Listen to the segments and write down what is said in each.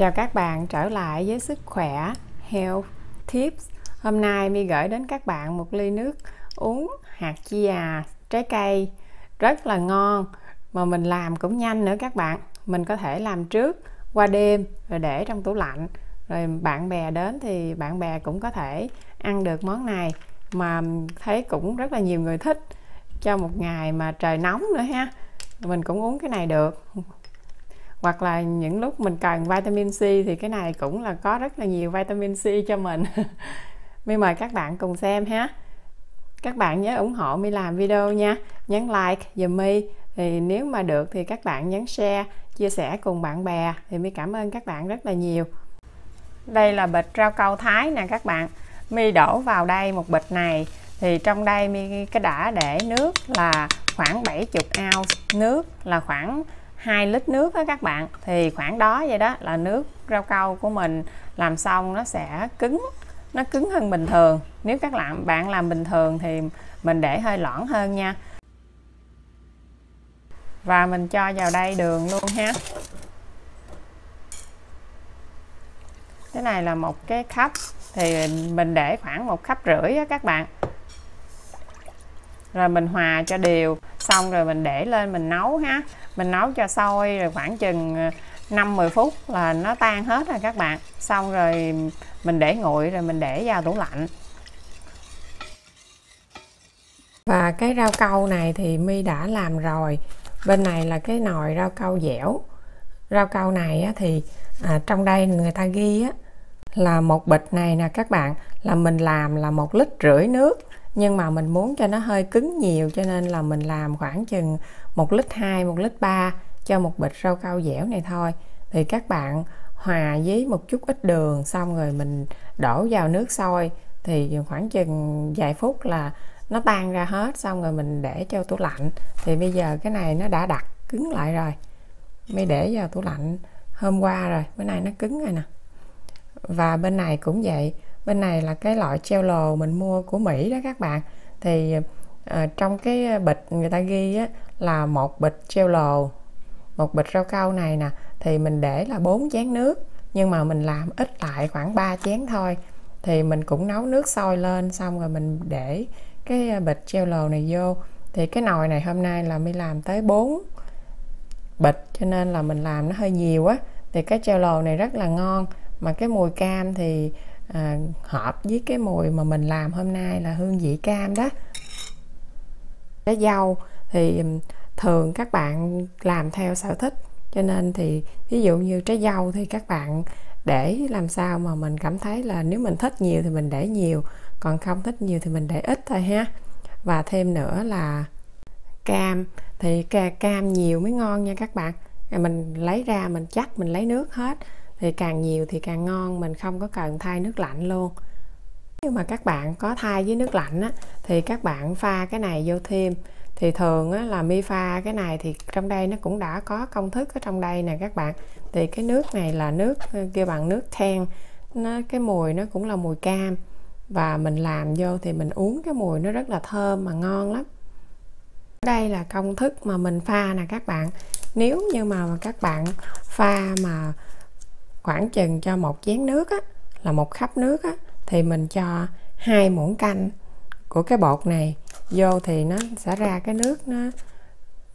Chào các bạn, trở lại với sức khỏe Health Tips. Hôm nay mi gửi đến các bạn một ly nước uống hạt chia trái cây rất là ngon, mà mình làm cũng nhanh nữa các bạn. Mình có thể làm trước, qua đêm, rồi để trong tủ lạnh. Rồi bạn bè đến thì bạn bè cũng có thể ăn được món này, mà thấy cũng rất là nhiều người thích cho một ngày mà trời nóng nữa ha. Mình cũng uống cái này được hoặc là những lúc mình cần vitamin C thì cái này cũng là có rất là nhiều vitamin C cho mình. Mi mời các bạn cùng xem ha. Các bạn nhớ ủng hộ Mi làm video nha. Nhấn like giùm Mi thì nếu mà được thì các bạn nhấn share, chia sẻ cùng bạn bè. Thì Mi cảm ơn các bạn rất là nhiều. Đây là bịch rau câu thái nè các bạn. Mi đổ vào đây một bịch này. Thì trong đây Mi cái đã để nước là khoảng 70 ounce. Nước là khoảng 2 lít nước đó các bạn. Thì khoảng đó vậy đó là nước rau câu của mình làm xong nó sẽ cứng, nó cứng hơn bình thường. Nếu các bạn bạn làm bình thường thì mình để hơi loãng hơn nha. Và mình cho vào đây đường luôn ha. Cái này là một cái khắp thì mình để khoảng một khắp rưỡi á các bạn. Rồi mình hòa cho đều xong rồi mình để lên mình nấu ha. Mình nấu cho sôi rồi khoảng chừng ờ, 5-10 phút là nó tan hết rồi các bạn. Xong rồi mình để nguội rồi mình để vào tủ lạnh. Và cái rau câu này thì mi đã làm rồi. Bên này là cái nồi rau câu dẻo. Rau câu này á, thì à, trong đây người ta ghi á, là một bịch này nè các bạn là mình làm là một lít rưỡi nước nhưng mà mình muốn cho nó hơi cứng nhiều, cho nên là mình làm khoảng chừng một lít hai, một lít ba cho một bịch rau câu dẻo này thôi. Thì các bạn hòa với một chút ít đường, xong rồi mình đổ vào nước sôi. Thì khoảng chừng vài phút là nó tan ra hết, xong rồi mình để cho tủ lạnh. Thì bây giờ cái này nó đã đặt cứng lại rồi. Mới để vào tủ lạnh hôm qua rồi, bữa nay nó cứng rồi nè. Và bên này cũng vậy bên này là cái loại treo lồ mình mua của Mỹ đó các bạn. Thì à, trong cái bịch người ta ghi á, là một bịch treo lồ một bịch rau câu này nè. Thì mình để là 4 chén nước nhưng mà mình làm ít lại khoảng 3 chén thôi. Thì mình cũng nấu nước sôi lên xong rồi mình để cái ờ, bịch treo lồ này vô. Thì cái nồi này hôm nay là mới làm tới 4 bịch cho nên là mình làm nó hơi nhiều á. Thì cái treo lồ này rất là ngon mà cái mùi cam thì à, hợp với cái mùi mà mình làm hôm nay là hương vị cam đó. Trái dâu thì thường các bạn làm theo sở thích cho nên thì ví dụ như trái dâu thì các bạn để làm sao mà mình cảm thấy là nếu mình thích nhiều thì mình để nhiều còn không thích nhiều thì mình để ít thôi ha. Và thêm nữa là cam thì cam nhiều mới ngon nha các bạn. Mình lấy ra mình chắc mình lấy nước hết thì càng nhiều thì càng ngon mình không có cần thay nước lạnh luôn. Nhưng mà các bạn có thay với nước lạnh á, thì các bạn pha cái này vô thêm. Thì thường á, là mi pha cái này thì trong đây nó cũng đã có công thức ở trong đây nè các bạn. Thì cái nước này là nước ờ, kêu bằng nước than. Nó cái mùi nó cũng là mùi cam. Và mình làm vô thì mình uống cái mùi nó rất là thơm mà ngon lắm. Đây là công thức mà mình pha nè các bạn. Nếu như mà các bạn pha mà khoảng chừng cho một chén nước á, là một khắp nước á, thì mình cho hai muỗng canh của cái bột này vô thì nó sẽ ra cái nước nó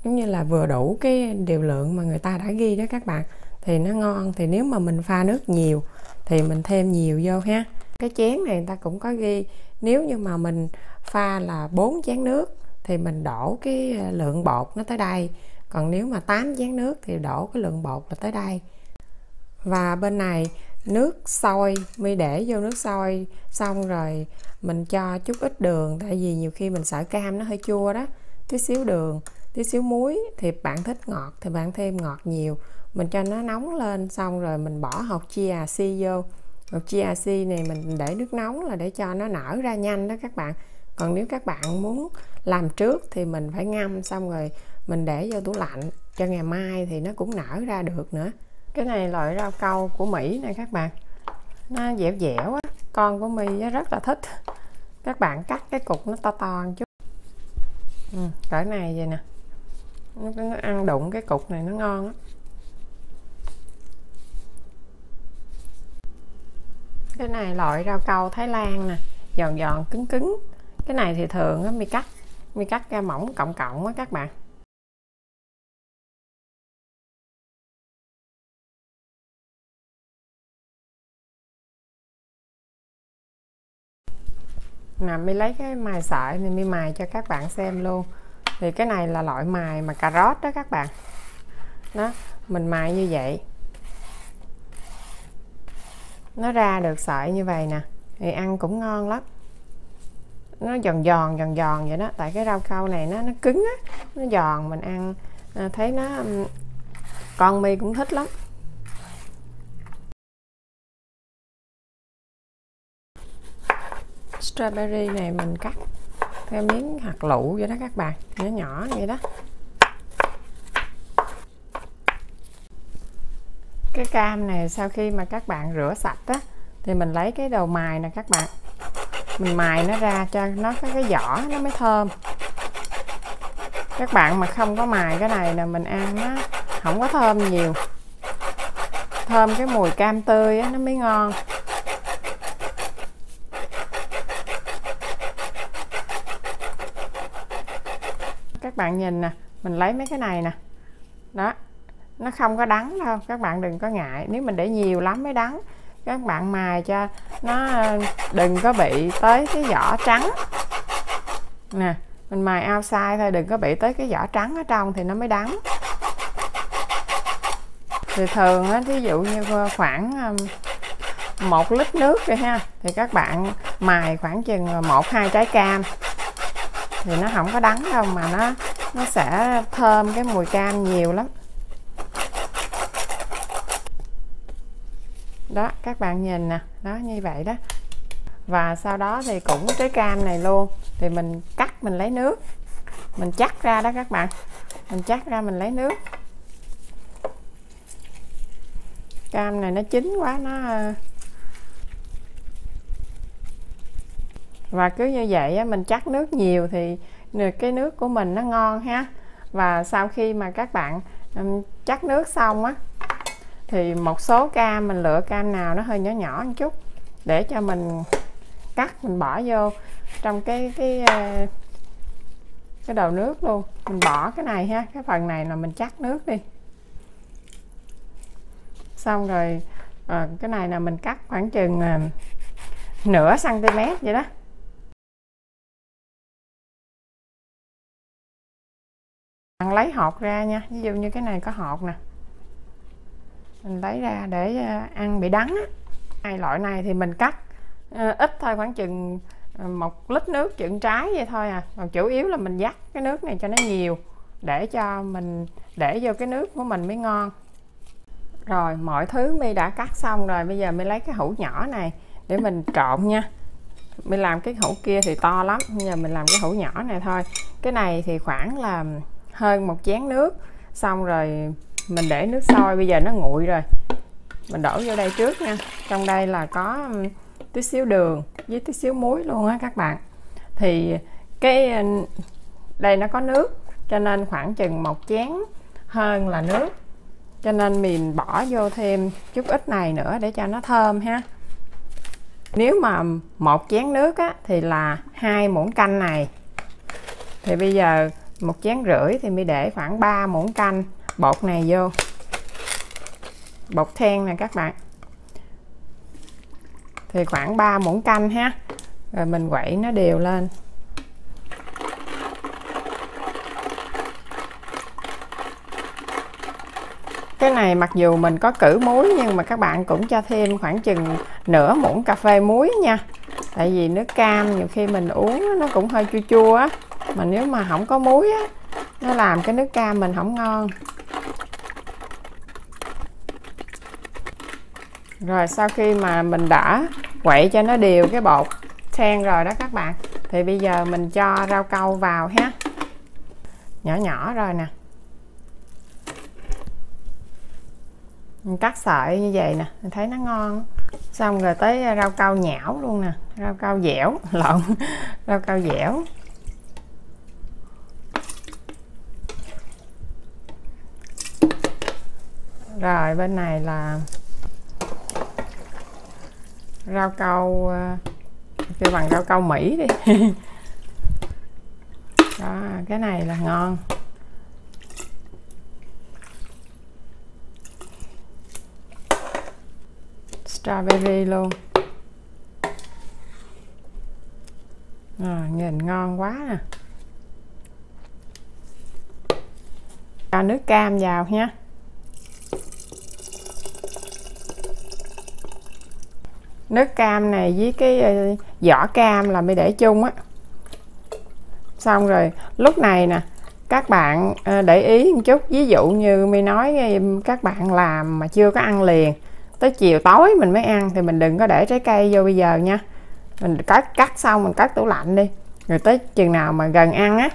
giống như là vừa đủ cái điều lượng mà người ta đã ghi đó các bạn. Thì nó ngon thì nếu mà mình pha nước nhiều thì mình thêm nhiều vô ha. Cái chén này người ta cũng có ghi nếu như mà mình pha là 4 chén nước thì mình đổ cái ờ, lượng bột nó tới đây. Còn nếu mà 8 chén nước thì đổ cái lượng bột là tới đây và bên này, nước sôi, mi để vô nước sôi, xong rồi mình cho chút ít đường, tại vì nhiều khi mình sợ cam nó hơi chua đó. Tí xíu đường, tí xíu muối thì bạn thích ngọt thì bạn thêm ngọt nhiều. Mình cho nó nóng lên, xong rồi mình bỏ hột chia si vô. Hột chia si này mình để nước nóng là để cho nó nở ra nhanh đó các bạn. Còn nếu các bạn muốn làm trước thì mình phải ngâm, xong rồi mình để vô tủ lạnh cho ngày mai thì nó cũng nở ra được nữa cái này loại rau câu của Mỹ này các bạn. Nó dẻo dẻo á. Con của My rất là thích. Các bạn cắt cái cục nó to to một chút. Ừ, cỡ này vậy nè. Nó, nó ăn đụng cái cục này nó ngon á cái này loại rau câu Thái Lan nè. Giòn giòn cứng cứng. Cái này thì thường á mi cắt. Mi cắt ra mỏng cộng cộng á các bạn. Nè mi lấy cái mài sợi này mi mài cho các bạn xem luôn. Thì cái này là loại mài mà cà rốt đó các bạn. Đó, mình mài như vậy. Nó ra được sợi như vậy nè, thì ăn cũng ngon lắm. Nó giòn giòn giòn giòn vậy đó, tại cái rau câu này nó nó cứng á, nó giòn, mình ăn à, thấy nó con mi cũng thích lắm. Strawberry này mình cắt theo miếng hạt lựu vậy đó các bạn nhỏ nhỏ vậy đó. Cái cam này sau khi mà các bạn rửa sạch á thì mình lấy cái đầu mài nè các bạn. Mình mài nó ra cho nó có cái vỏ nó mới thơm. Các bạn mà không có mài cái này là mình ăn nó không có thơm nhiều. Thơm cái mùi cam tươi á, nó mới ngon. Các bạn nhìn nè, mình lấy mấy cái này nè. Đó, nó không có đắng đâu, các bạn đừng có ngại. Nếu mình để nhiều lắm mới đắng. Các bạn mài cho nó ờ, đừng có bị tới cái vỏ trắng. Nè, mình mài outside thôi, đừng có bị tới cái vỏ trắng ở trong thì nó mới đắng. Thì thường á, thí dụ như khoảng một lít nước đi ha, thì các bạn mài khoảng chừng ờ, một, hai trái cam thì nó không có đắng đâu mà nó nó sẽ thơm cái mùi cam nhiều lắm. Đó, các bạn nhìn nè, đó, như vậy đó. Và sau đó thì cũng trái cam này luôn, thì mình cắt, mình lấy nước. Mình chắc ra đó các bạn, mình chắc ra mình lấy nước. Cam này nó chín quá, nó và cứ như vậy á, mình chắc nước nhiều thì cái nước của mình nó ngon ha. Và sau khi mà các bạn chắc nước xong á thì một số cam mình lựa cam nào nó hơi nhỏ nhỏ một chút để cho mình cắt mình bỏ vô trong cái cái ờ, cái đầu nước luôn. Mình bỏ cái này ha cái phần này là mình chắc nước đi. Xong rồi à, cái này là mình cắt khoảng chừng à, nửa cm vậy đó. Bạn lấy hột ra nha, ví dụ như cái này có hột nè. Mình lấy ra để ờ, ăn bị đắng á. Hai loại này thì mình cắt ờ, ít thôi, khoảng chừng ờ, một lít nước chừng trái vậy thôi à. Còn chủ yếu là mình dắt cái nước này cho nó nhiều, để cho mình, để vô cái nước của mình mới ngon. Rồi, mọi thứ mi đã cắt xong rồi, bây giờ mi lấy cái hũ nhỏ này để mình trộn nha. Mình làm cái hũ kia thì to lắm, bây giờ mình làm cái hũ nhỏ này thôi. Cái này thì khoảng là hơn một chén nước. Xong rồi mình để nước sôi bây giờ nó nguội rồi. Mình đổ vô đây trước nha. Trong đây là có tí xíu đường với tí xíu muối luôn á các bạn. Thì cái đây nó có nước cho nên khoảng chừng một chén hơn là nước. Cho nên mình bỏ vô thêm chút ít này nữa để cho nó thơm ha. Nếu mà một chén nước á, thì là hai muỗng canh này. Thì bây giờ một chén rưỡi thì mới để khoảng 3 muỗng canh. Bột này vô. Bột then nè các bạn. Thì khoảng 3 muỗng canh ha. Rồi mình quậy nó đều lên. Cái này mặc dù mình có cử muối nhưng mà các bạn cũng cho thêm khoảng chừng nửa muỗng cà phê muối nha. Tại vì nước cam nhiều khi mình uống nó cũng hơi chua chua á mà nếu mà không có muối á, nó làm cái nước cam mình không ngon. Rồi sau khi mà mình đã quậy cho nó đều cái bột sen rồi đó các bạn, thì bây giờ mình cho rau câu vào ha. Nhỏ nhỏ rồi nè. Mình cắt sợi như vậy nè, mình thấy nó ngon. Xong rồi tới rau câu nhão luôn nè, rau câu dẻo, lộn, rau câu dẻo. Rồi bên này là rau câu ờ, kêu bằng rau câu mỹ đi. Đó cái này là ngon. Strawberry luôn. À, nhìn ngon quá nè. Cho nước cam vào nha. Nước cam này với cái ờ, vỏ cam là mới để chung á. Xong rồi, lúc này nè, các bạn ờ, để ý một chút. Ví dụ như mi nói ờ, các bạn làm mà chưa có ăn liền, tới chiều tối mình mới ăn thì mình đừng có để trái cây vô bây giờ nha. Mình cắt cắt xong mình cắt tủ lạnh đi, rồi tới chừng nào mà gần ăn á,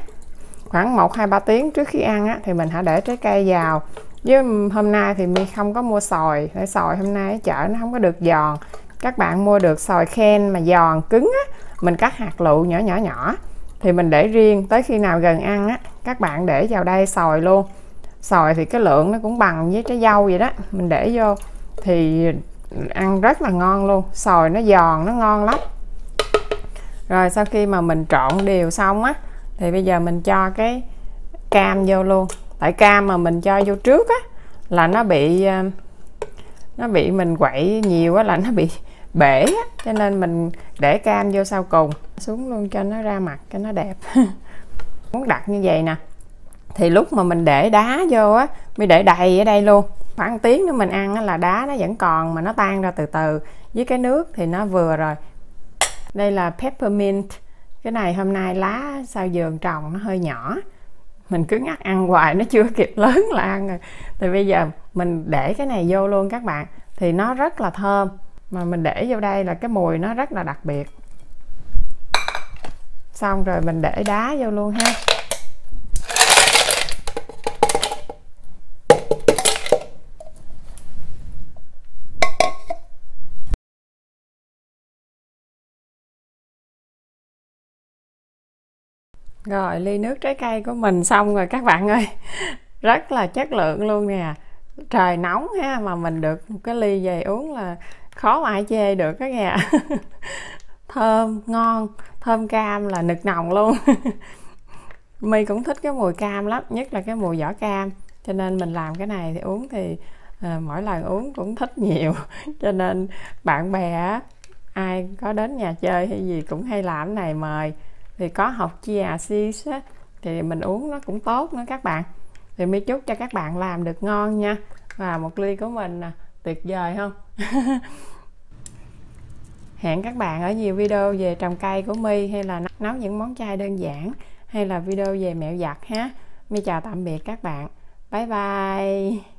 khoảng 1 2 3 tiếng trước khi ăn á thì mình hãy để trái cây vào. Với hôm nay thì mi không có mua sòi để sòi hôm nay ở chợ nó không có được giòn các bạn mua được sòi khen mà giòn, cứng á, mình cắt hạt lựu nhỏ nhỏ nhỏ, thì mình để riêng. Tới khi nào gần ăn á, các bạn để vào đây sòi luôn. Sòi thì cái lượng nó cũng bằng với trái dâu vậy đó, mình để vô thì ăn rất là ngon luôn. Sòi nó giòn, nó ngon lắm. Rồi sau khi mà mình trộn đều xong á, thì bây giờ mình cho cái cam vô luôn. Tại cam mà mình cho vô trước á, là nó bị ờ, nó bị mình quậy nhiều á, là nó bị bể á cho nên mình để cam vô sau cùng. Xuống luôn cho nó ra mặt cho nó đẹp. Muốn đặt như vậy nè thì lúc mà mình để đá vô á mình để đầy ở đây luôn. Khoảng tiếng nữa mình ăn á, là đá nó vẫn còn mà nó tan ra từ từ. Với cái nước thì nó vừa rồi. Đây là peppermint. Cái này hôm nay lá sao giường trồng nó hơi nhỏ. Mình cứ ngắt ăn hoài nó chưa kịp lớn là ăn rồi. Thì bây giờ mình để cái này vô luôn các bạn. Thì nó rất là thơm mà mình để vô đây là cái mùi nó rất là đặc biệt. Xong rồi mình để đá vô luôn ha. Rồi, ly nước trái cây của mình xong rồi các bạn ơi. Rất là chất lượng luôn nè. Trời nóng ha, mà mình được một cái ly về uống là khó mà ai chê được các nhà. Thơm ngon thơm cam là nực nồng luôn. Mi cũng thích cái mùi cam lắm nhất là cái mùi vỏ cam. Cho nên mình làm cái này thì uống thì à, mỗi lần uống cũng thích nhiều. Cho nên bạn bè ai có đến nhà chơi hay gì cũng hay làm cái này mời. Thì có học chia sis á thì mình uống nó cũng tốt nữa các bạn. Thì mi chúc cho các bạn làm được ngon nha. Và một ly của mình nè tuyệt vời, không? Hẹn các bạn ở nhiều video về trồng cây của mi hay là nấu những món chay đơn giản, hay là video về mẹo giặt ha. Mi chào tạm biệt các bạn. Bye bye.